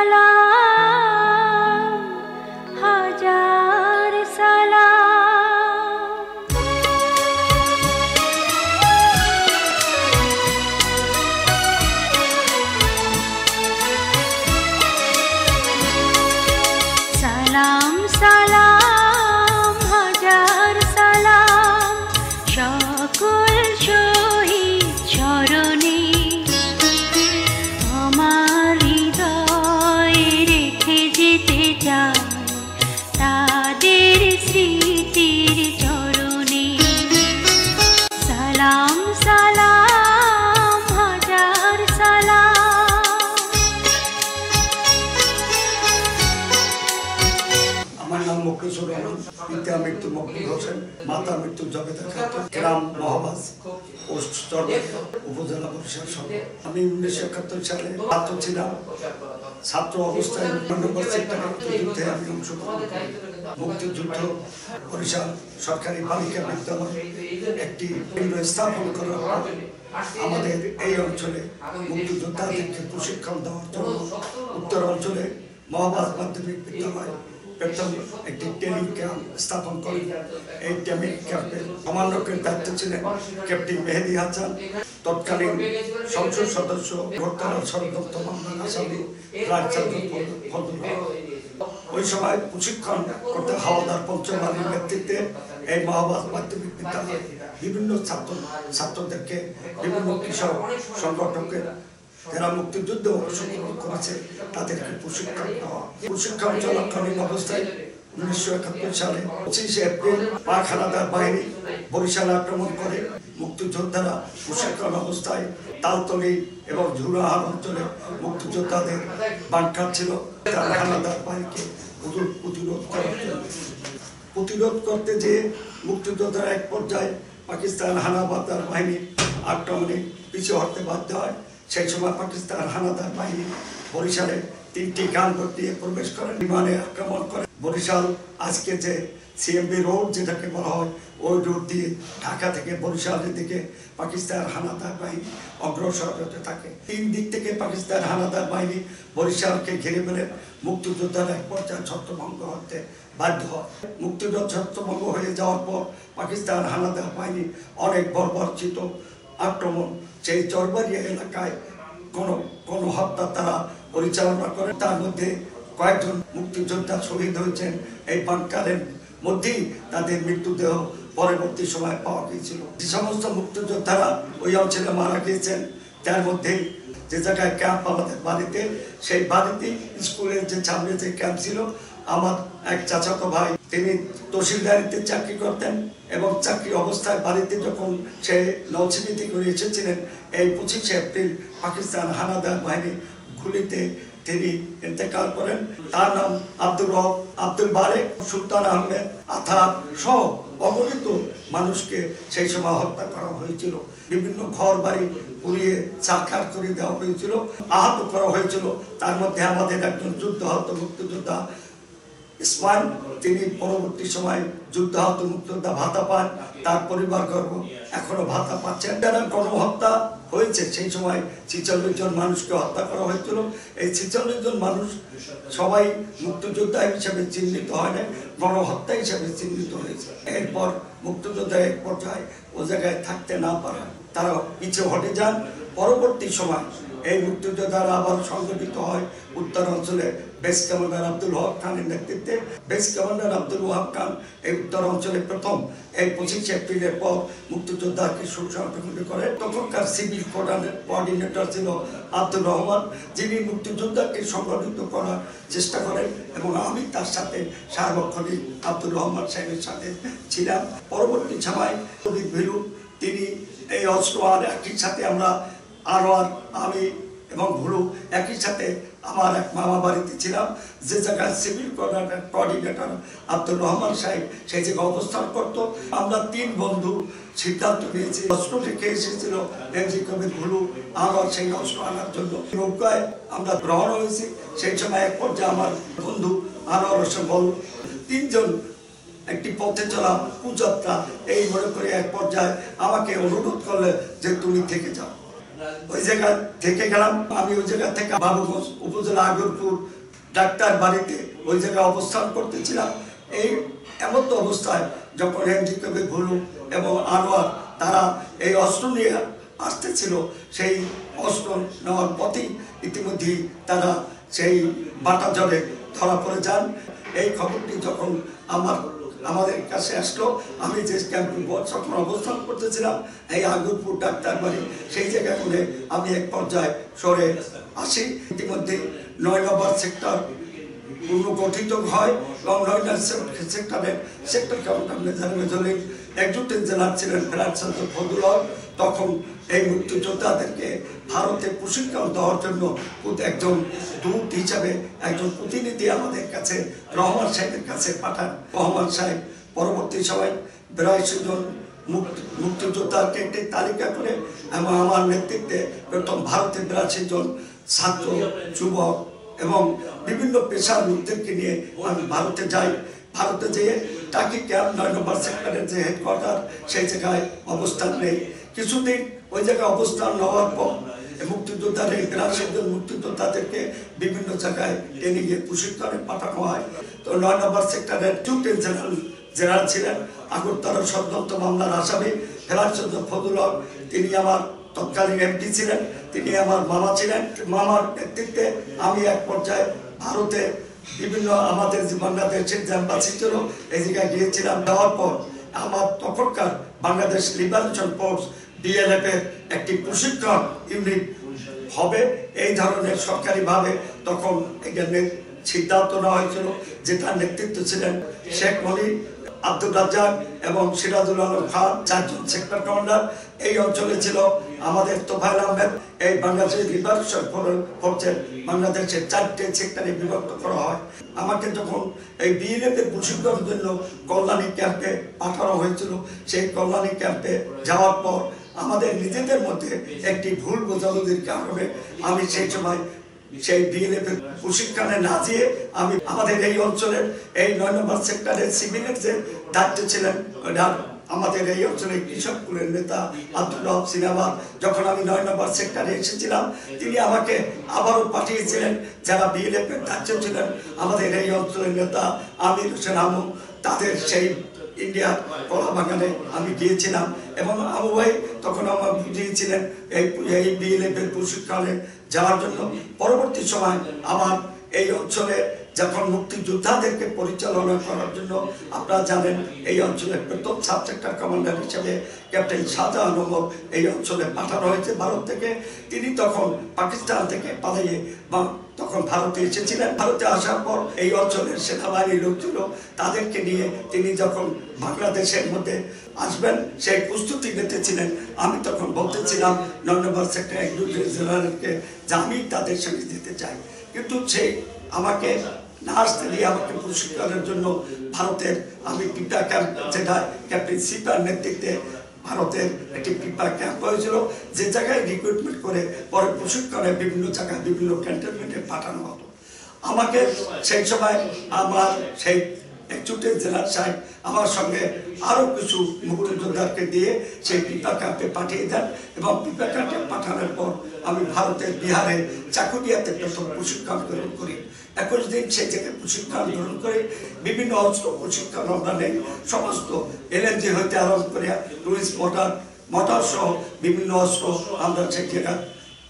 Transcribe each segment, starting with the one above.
মালা গ্রাম মহাবাস উপজেলা পরিষদ আমি উনিশশো একাত্তর সালে ছাত্র ছিলাম। ছাত্র অবস্থায় মুক্তিযুদ্ধে আমি অংশগ্রহণ করি। মুক্তিযুদ্ধ বরিশাল সরকারি বালিকা বিদ্যালয় একটি স্থাপন করার পর আমাদের এই অঞ্চলে মুক্তিযোদ্ধাদেরকে প্রশিক্ষণ দেওয়ার জন্য উত্তর অঞ্চলে মহাবাস মাধ্যমিক বিদ্যালয় প্রথম একটি ট্রেনিং ক্যাম্প স্থাপন করেন এই ট্রেনিং ক্যাম্পের কমান্ডকের দায়িত্ব ছিলেন ক্যাপ্টেন মেহেদি হাসান। তৎকালীন সংসদ সদস্য ভোটতলা ষড়যন্ত্র মামলার আসামি রাজচন্দ্র ওই সময় প্রশিক্ষণ করতে হাওলাদার পঞ্চমালীর নেতৃত্বে এই মহাবাস মাধ্যমিক বিদ্যালয়ে বিভিন্ন ছাত্র ছাত্রদেরকে, বিভিন্ন কৃষক সংগঠকের যারা মুক্তিযুদ্ধে অংশগ্রহণ করেছে তাদেরকে প্রশিক্ষণ দেওয়া। প্রশিক্ষণ চলাকালীন অবস্থায় উনিশশো একাত্তর সালে পঁচিশে এপ্রিল পাক হানাদার বাহিনী বরিশাল আক্রমণ করে। মুক্তিযোদ্ধারা প্রশিক্ষণ অবস্থায় তালতলি এবং ঝুরাহার অঞ্চলে মুক্তিযোদ্ধাদের বাংকার ছিল। তারা বাহিনীকে প্রতিরোধ- করার জন্য। প্রতিরোধ করতে যে মুক্তিযোদ্ধারা এক পর্যায়ে পাকিস্তান হানাবাদার বাহিনীর আক্রমণে পিছু হটতে বাধ্য হয়। সেই সময় পাকিস্তান হানাদার বাহিনী বরিশালে তিনটি গান দিয়ে প্রবেশ করে, বিমানে আক্রমণ করে। বরিশাল আজকে যে সিএমবি রোড যেটাকে বলা হয়, ওই রোড দিয়ে ঢাকা থেকে বরিশালের দিকে পাকিস্তান হানাদার বাহিনী অগ্রসর হতে থাকে। তিন দিক থেকে পাকিস্তান হানাদার বাহিনী বরিশালকে ঘিরে ফেলে মুক্তিযোদ্ধারা এক পর্যায়ে ছত্রভঙ্গ হতে বাধ্য হয়। মুক্তিযুদ্ধ ছত্রভঙ্গ হয়ে যাওয়ার পর পাকিস্তান হানাদার বাহিনী অনেক বর্বরচিত আক্রমণ সেই চরবাড়িয়া এলাকায় কোন কোন হত্যা তারা পরিচালনা করে, তার মধ্যে কয়েকজন মুক্তিযোদ্ধা শহীদ হয়েছেন। এই বাংকারের মধ্যেই তাদের মৃত্যুদেহ পরবর্তী সময় পাওয়া গিয়েছিল। যে সমস্ত মুক্তিযোদ্ধারা ওই অঞ্চলে মারা গিয়েছেন, তার মধ্যে যে জায়গায় ক্যাম্প আমাদের বাড়িতে, সেই বাড়িতে স্কুলের যে সামনে যে ক্যাম্প ছিল, আমার এক চাচাতো ভাই তিনি তহসিলদারিতে চাকরি করতেন এবং চাকরি অবস্থায় বাড়িতে যখন সে নৌচিনীতি করে এসেছিলেন, এই পঁচিশে এপ্রিল পাকিস্তান হানাদার বাহিনী গুলিতে তিনি ইন্তেকাল করেন। তার নাম আব্দুল রব আব্দুল বারেক, সুলতান আহমেদ আথার সহ অগণিত মানুষকে সেই সময় হত্যা করা হয়েছিল। বিভিন্ন ঘর বাড়ি পুড়িয়ে চাকার করে দেওয়া হয়েছিল, আহত করা হয়েছিল। তার মধ্যে আমাদের একজন যুদ্ধাহত মুক্তিযোদ্ধা ইসমাইল তিনি পরবর্তী সময় যুদ্ধাহত মুক্তিযোদ্ধা ভাতা পান, তার পরিবার গর্ব। এখনও ভাতা পাচ্ছেন যারা গণহত্যা হয়েছে। সেই সময় ছিচল্লিশ জন মানুষকে হত্যা করা হয়েছিল। এই ছিচল্লিশ জন মানুষ সবাই মুক্তিযোদ্ধা হিসেবে চিহ্নিত হয় না গণহত্যা হিসেবে চিহ্নিত হয়েছে। এরপর মুক্তিযোদ্ধা এক পর্যায়ে ও জায়গায় থাকতে না পারে তারা পিছিয়ে হটে যান। পরবর্তী সময় এই মুক্তিযোদ্ধারা আবার সংগঠিত হয় উত্তর অঞ্চলে। বেস কমান্ডার আব্দুল ওয়াহাব খানের নেতৃত্বে। বেস কমান্ডার আব্দুল ওয়াহাব খান এই উত্তর অঞ্চলে প্রথম এই পঁচিশে এপ্রিলের পর মুক্তিযোদ্ধাকে সুসংগঠিত করে। তখনকার সিভিল কোঅর্ডিনেটর ছিল আব্দুল রহমান, যিনি মুক্তিযোদ্ধাকে সংগঠিত করার চেষ্টা করেন এবং আমি তার সাথে সার্বক্ষণিক আব্দুল রহমান সাহেবের সাথে ছিলাম। পরবর্তী সময় ভিরু, তিনি এই অস্ত্র আর একই সাথে আমরা আরও আর আমি এবং ভুলু একই সাথে আমার এক মামা বাড়িতে ছিলাম। যে জায়গায় সিভিল কোঅর্ডিনেটর আব্দুল রহমান সাহেব সেই জায়গায় অবস্থান করত। আমরা তিন বন্ধু সিদ্ধান্ত নিয়েছি। অস্ত্র রেখে এসেছিল এমজি কবির ভুলু আমার সেই অস্ত্র আনার জন্য। নৌকায় আমরা গ্রহণ হয়েছি। সেই সময় এক পর্যায়ে আমার বন্ধু আনোয়ার হোসেন তিনজন একটি পথে চলা কুযাত্রা। এই মনে করে এক পর্যায়ে আমাকে অনুরোধ করলে যে তুমি থেকে যাও। ওই জায়গা থেকে গেলাম, আমি ওই জায়গা থেকে বাবুগঞ্জ উপজেলা আগরপুর ডাক্তার বাড়িতে ওই জায়গায় অবস্থান করতেছিলাম। এই এমন তো অবস্থায় যখন কবি ভুলু এবং আনোয়ার, তারা এই অস্ত্র নিয়ে আসতেছিল, সেই অস্ত্র নেওয়ার পথেই ইতিমধ্যেই তারা সেই বাটা জলে ধরা পড়ে যান। এই খবরটি যখন আমার আমাদের কাছে আসলো আমি যে ক্যাম্পে অবস্থান করতেছিলাম এই আগরপুর ডাক্তার বাড়ি সেই জায়গা করে আমি এক পর্যায়ে সরে আসি ইতিমধ্যে নয় নম্বর সেক্টর পুনর্গঠিত হয় এবং নয় সেক্টরের সেক্টর কমান্ডার মেজর মেজরিন একজুটেন জেলার ছিলেন ফেরার চন্দ্র ফজল। তখন এই মুক্তিযোদ্ধাদেরকে ভারতে প্রশিক্ষণ দেওয়ার জন্য একজন দূত হিসাবে একজন প্রতিনিধি আমাদের কাছে, রহমান সাহেবের কাছে পাঠান রহমান সাহেব পরবর্তী সময় বিরাশি জন মুক্তি- মুক্তিযোদ্ধাকে একটি তালিকা করে এবং আমার নেতৃত্বে প্রথম ভারতের বিরাশি জন ছাত্র, যুবক এবং বিভিন্ন পেশার লোকদেরকে নিয়ে আমি ভারতে যাই ভারতে যেয়ে টাকি ক্যাম্প নয় নম্বর সেক্টরের যে হেডকোয়ার্টার সেই জায়গায় অবস্থান নেই। কিছুদিন ওই জায়গায় অবস্থান নেওয়ার পর মুক্তিযোদ্ধার এই বিরাশি মুক্তিযোদ্ধাদেরকে বিভিন্ন জায়গায় ট্রেনিং এ প্রশিক্ষণে পাঠানো হয়। তো নয় নম্বর সেক্টরের চুটেন জেনারেল জেনারেল ছিলেন আগরতলা ষড়যন্ত্র মামলার আসামি ফেরারচন্দ্র ফজল হক, তিনি আমার তৎকালীন এমপি ছিলেন তিনি আমার মামা ছিলেন। মামার নেতৃত্বে আমি এক পর্যায়ে ভারতে বিভিন্ন আমাদের বাংলাদেশের অ্যাম্বাসি জন্য এই জায়গায় গিয়েছিলাম, যাওয়ার পর আমার তখনকার বাংলাদেশ লিবারেশন ফোর্স বিএলএফ এর একটি প্রশিক্ষণ ইউনিট হবে। এই ধরনের সরকারিভাবে তখন এখানে সিদ্ধান্ত নেওয়া হয়েছিল যেটা নেতৃত্ব ছিলেন শেখ মনির আব্দুল রাজ্জাক এবং সিরাজুল আলম খান, চারজন সেক্টর কমান্ডার। এই অঞ্চলে ছিল আমাদের তোফায়ল আহমেদ। এই বাংলাদেশের ফোর্সের বাংলাদেশের চারটে সেক্টরে বিভক্ত করা হয়। আমাকে যখন এই বিএনএফ এর প্রশিক্ষণের জন্য কল্যাণী ক্যাম্পে পাঠানো হয়েছিল, সেই কল্যাণী ক্যাম্পে যাওয়ার পর আমাদের নিজেদের মধ্যে একটি ভুল বোঝাবুঝির কারণে আমি সেই সময় সেই বিএনএফ এর প্রশিক্ষণে না দিয়ে আমি আমাদের এই অঞ্চলের এই নয় নম্বর সেক্টরের সিভিলের যে দায়িত্ব ছিলেন। আমাদের এই অঞ্চলের কৃষক কুলের নেতা আব্দুল রব সিনেমা যখন আমি নয় নম্বর সেক্টরে এসেছিলাম, তিনি আমাকে আবারও পাঠিয়েছিলেন। যারা বিএনএফ এর দায়িত্ব ছিলেন, আমাদের এই অঞ্চলের নেতা আমির হোসেন আমু তাদের সেই ইন্ডিয়ার কলা বাগানে আমি গিয়েছিলাম। এবং আবু ভাই তখন আমার বুঝিয়েছিলেন এই এই বিএলএফ এর প্রশিক্ষণে যাওয়ার জন্য। পরবর্তী সময় আমার এই অঞ্চলে যখন মুক্তিযোদ্ধাদেরকে পরিচালনা করার জন্য আপনারা জানেন, এই অঞ্চলের প্রথম সাব সেক্টর কমান্ডার হিসেবে ক্যাপ্টেন শাহজাহান ওমর এই অঞ্চলে পাঠানো হয়েছে ভারত থেকে। তিনি তখন পাকিস্তান থেকে পালিয়ে বা তখন ভারতে এসেছিলেন। ভারতে আসার পর এই অঞ্চলের সেনাবাহিনীর লোক ছিল তাদেরকে নিয়ে তিনি যখন বাংলাদেশের মধ্যে আসবেন, সেই প্রস্তুতি নিতেছিলেন। আমি তখন বলতেছিলাম নয় নম্বর সেক্টর একজুটের জেনারেলকে যে আমি তাদের সঙ্গে যেতে চাই। কিন্তু সে আমাকে না আসতে আমাকে প্রশিক্ষণের জন্য ভারতের আমি প্রশিক্ষণে বিভিন্ন জায়গায় বিভিন্ন পাঠানো হতো। আমাকে সেই সময় আমার সেই একচুটের জেলার সাহেব আমার সঙ্গে আরও কিছু মুক্তিযোদ্ধাকে দিয়ে সেই পিপা ক্যাম্পে পাঠিয়ে দেন এবং পিপা ক্যাম্পে পাঠানোর পর আমি ভারতের বিহারে চাকুরিয়াতে প্রথম প্রশিক্ষণ গ্রহণ করি। একুশ দিন সেই জায়গায় প্রশিক্ষণ গ্রহণ করে বিভিন্ন অস্ত্র প্রশিক্ষণ আমরা নেই সমস্ত এলএনজি হইতে আরম্ভ করিয়া টুরিস মোটর মোটর সহ বিভিন্ন অস্ত্র আমরা সেই জায়গায়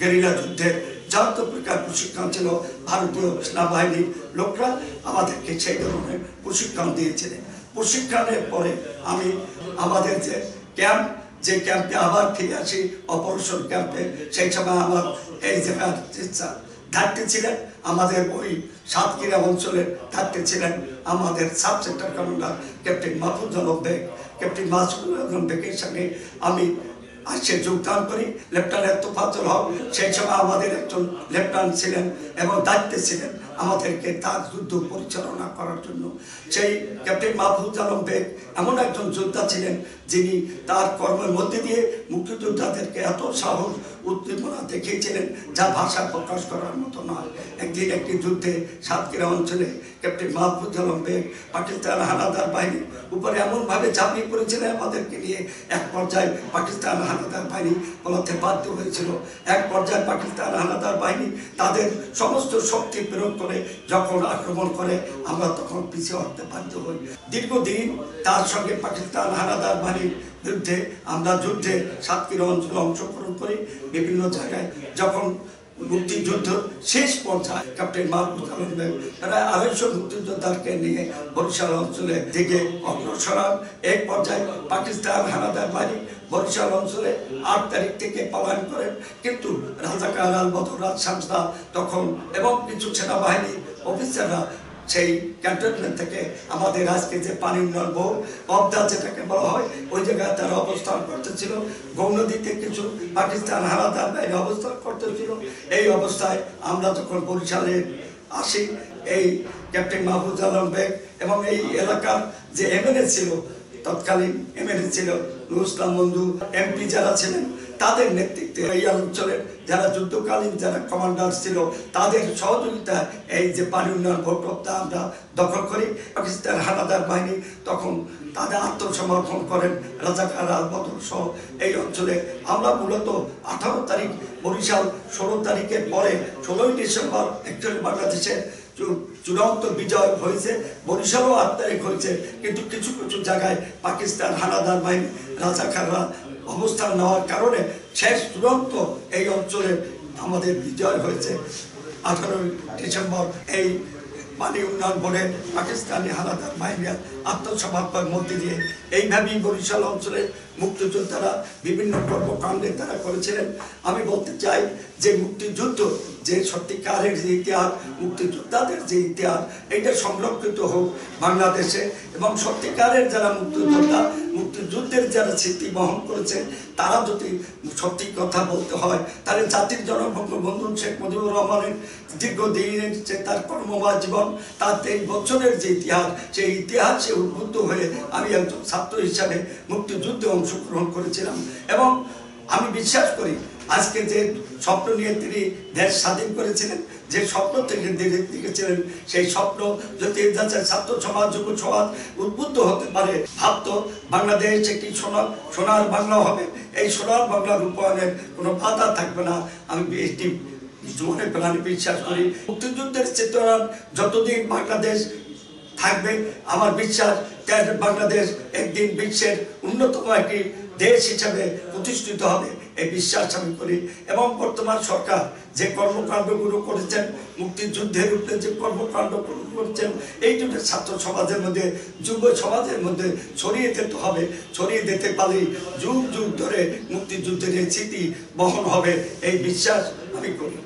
গেরিলা যুদ্ধের যত প্রকার প্রশিক্ষণ ছিল। ভারতীয় সেনাবাহিনীর লোকরা আমাদেরকে সেই ধরনের প্রশিক্ষণ দিয়েছিলেন। প্রশিক্ষণের পরে আমি আমাদের যে ক্যাম্প, যে ক্যাম্পে আবার ফিরে আসি, অপারেশন ক্যাম্পে, সেই সময় আমার এই জায়গার চা- ছিলেন। আমাদের ওই সাতক্ষীরা অঞ্চলে থাকতে ছিলেন আমাদের sub sector commander captain Mahfuz Alam Beg captain Masud Alam বেগের সঙ্গে আমি আসছে যোগদান করি। লেফটেন্যান্ট তোফাজুল হক, সেই সময় আমাদের একজন লেফটেন্যান্ট ছিলেন এবং দায়িত্বে ছিলেন আমাদেরকে তার যুদ্ধ পরিচালনা করার জন্য। সেই ক্যাপ্টেন মাহফুজ আলম বেগ এমন একজন যোদ্ধা ছিলেন যিনি তার কর্মের মধ্যে দিয়ে মুক্তিযোদ্ধাদেরকে এত সাহস উদ্দীপনা দেখিয়েছিলেন, যা ভাষা প্রকাশ করার মতো নয়। একদিন একটি যুদ্ধে সাতক্ষীরা অঞ্চলে ক্যাপ্টেন মাহফুজ আলম বেগ পাকিস্তান হানাদার বাহিনী উপরে এমনভাবে ঝাঁপিয়ে পড়েছিলেন আমাদেরকে নিয়ে এক পর্যায়ে পাকিস্তান হানাদার বাহিনী পলাতে বাধ্য হয়েছিল। এক পর্যায়ে পাকিস্তান হানাদার বাহিনী তাদের সমস্ত শক্তি প্রয়োগ করে, যখন আক্রমণ করে, আমরা তখন পিছিয়ে হতে বাধ্য হই। দীর্ঘদিন তার সঙ্গে পাকিস্তান হানাদার বাহিনীর বিরুদ্ধে আমরা যুদ্ধে সাতক্ষীরা অঞ্চলে অংশগ্রহণ করি বিভিন্ন জায়গায় যখন মুক্তিযুদ্ধ শেষ পর্যায়ে ক্যাপ্টেন মাহমুদ আলম বেগ তারা আড়াইশো মুক্তিযোদ্ধাকে নিয়ে বরিশাল অঞ্চলে দিকে অগ্রসর। এক পর্যায়ে পাকিস্তান হানাদার বাহিনী বরিশাল অঞ্চলে আট তারিখ থেকে পালন করেন কিন্তু রাজাকার আল বদরাজ শামসা তখন এবং কিছু সেনাবাহিনী অফিসাররা সেই ক্যান্টনমেন্ট থেকে আমাদের আজকে যে পানি উন্নয়ন বোর্ড পদ্মা যেটাকে বলা হয়, ওই জায়গায় তারা অবস্থান করতেছিল। গৌনদীতে কিছু পাকিস্তান হারাদার বাইরে অবস্থান করতেছিল। এই অবস্থায় আমরা যখন বরিশালে আসি, এই ক্যাপ্টেন মাহফুজ আলম বেগ এবং এই এলাকার যে এমএলএ ছিল তৎকালীন এমএলএ ছিল নুর বন্ধু এমপি যারা ছিলেন, তাদের নেতৃত্বে এই অঞ্চলের যারা যুদ্ধকালীন যারা কমান্ডার ছিল, তাদের সহযোগিতায় এই যে পানি উন্নয়ন ভোটটা আমরা দখল করি। পাকিস্তান হানাদার বাহিনী তখন তাদের আত্মসমর্পণ করেন, রাজাকার আল বদর সহ এই অঞ্চলে। আমরা মূলত আঠারো তারিখ বরিশাল, ষোলো তারিখের পরে ষোলোই ডিসেম্বর একচুয়ালি বাংলাদেশের চূড়ান্ত বিজয় হয়েছে, বরিশালও আট হয়েছে, কিন্তু কিছু কিছু জায়গায় পাকিস্তান হানাদার বাহিনী রাজাকাররা অবস্থান নেওয়ার কারণে শেষ চূড়ান্ত এই অঞ্চলে আমাদের বিজয় হয়েছে। আঠারোই ডিসেম্বর এই পানি উন্নয়ন বোর্ডে পাকিস্তানি হানাদার বাহিনীর আত্মসমর্পণের মধ্যে দিয়ে। এইভাবেই বরিশাল অঞ্চলে মুক্তিযোদ্ধারা বিভিন্ন কর্মকাণ্ডে তারা করেছিলেন। আমি বলতে চাই যে মুক্তিযুদ্ধ যে সত্যিকারের যে ইতিহাস, মুক্তিযোদ্ধাদের যে ইতিহাস, এটা সংরক্ষিত হোক বাংলাদেশে এবং সত্যিকারের যারা মুক্তিযোদ্ধা, মুক্তিযুদ্ধের যারা স্মৃতি বহন করেছে, তারা যদি সত্যি কথা বলতে হয়, তাহলে জাতির জনক বঙ্গবন্ধু শেখ মুজিবুর রহমানের দীর্ঘদিনের যে তার কর্মময় জীবন, তার তেইশ বছরের যে ইতিহাস, সেই ইতিহাসে উদ্বুদ্ধ হয়ে আমি একজন ছাত্র হিসাবে মুক্তিযুদ্ধে অংশগ্রহণ করেছিলাম। এবং আমি বিশ্বাস করি, আজকে যে স্বপ্ন নিয়ে তিনি দেশ স্বাধীন করেছিলেন, যে স্বপ্ন থেকে দিকে দিকেছিলেন সেই স্বপ্ন যদি ছাত্র সমাজ, যুব সমাজ উদ্বুদ্ধ হতে পারে, ভাবতো বাংলাদেশ একটি সোনার সোনার বাংলা হবে। এই সোনার বাংলা রূপায়ণের কোনো বাধা থাকবে না। আমি এটি জীবনে প্রাণে বিশ্বাস করি। মুক্তিযুদ্ধের চেতনা যতদিন বাংলাদেশ থাকবে। আমার বিশ্বাস বাংলাদেশ একদিন বিশ্বের অন্যতম একটি দেশ হিসাবে প্রতিষ্ঠিত হবে, এই বিশ্বাস আমি করি। এবং বর্তমান সরকার যে কর্মকাণ্ডগুলো করেছেন, মুক্তিযুদ্ধের উপরে যে কর্মকাণ্ড করেছেন, এই জন্য ছাত্র সমাজের মধ্যে, যুব সমাজের মধ্যে ছড়িয়ে দিতে হবে। ছড়িয়ে দিতে পারলে যুগ যুগ ধরে মুক্তিযুদ্ধের এই স্মৃতি বহন হবে, এই বিশ্বাস আমি করি।